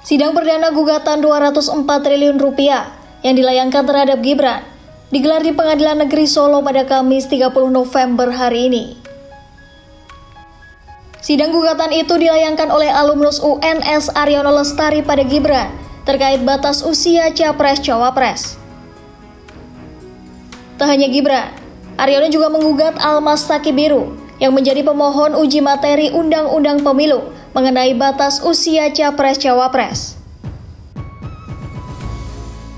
Sidang perdana gugatan 204 triliun rupiah yang dilayangkan terhadap Gibran digelar di Pengadilan Negeri Solo pada Kamis 30 November hari ini. Sidang gugatan itu dilayangkan oleh alumnus UNS Aryono Lestari pada Gibran terkait batas usia Capres-Cawapres. Tak hanya Gibran, Aryono juga menggugat Almas Takibiru yang menjadi pemohon uji materi Undang-Undang Pemilu mengenai batas usia Capres-Cawapres.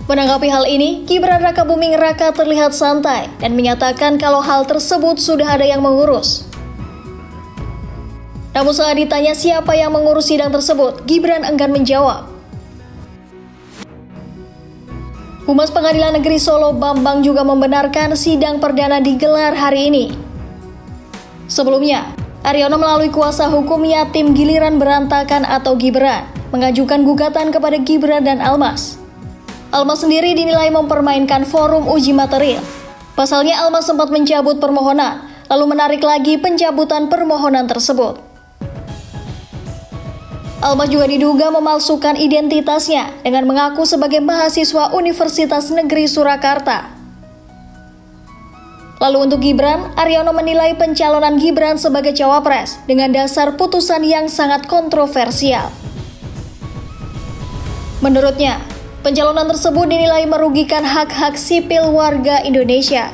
Menanggapi hal ini, Gibran Raka Buming Raka terlihat santai dan menyatakan kalau hal tersebut sudah ada yang mengurus. Namun saat ditanya siapa yang mengurus sidang tersebut, Gibran enggan menjawab. Humas Pengadilan Negeri Solo Bambang juga membenarkan sidang perdana digelar hari ini. Sebelumnya, Aryono melalui kuasa hukumnya tim giliran berantakan atau Gibran mengajukan gugatan kepada Gibran dan Almas. Almas sendiri dinilai mempermainkan forum uji material. Pasalnya Almas sempat mencabut permohonan, lalu menarik lagi pencabutan permohonan tersebut. Almas juga diduga memalsukan identitasnya dengan mengaku sebagai mahasiswa Universitas Negeri Surakarta. Lalu untuk Gibran, Aryono menilai pencalonan Gibran sebagai cawapres dengan dasar putusan yang sangat kontroversial. Menurutnya, pencalonan tersebut dinilai merugikan hak-hak sipil warga Indonesia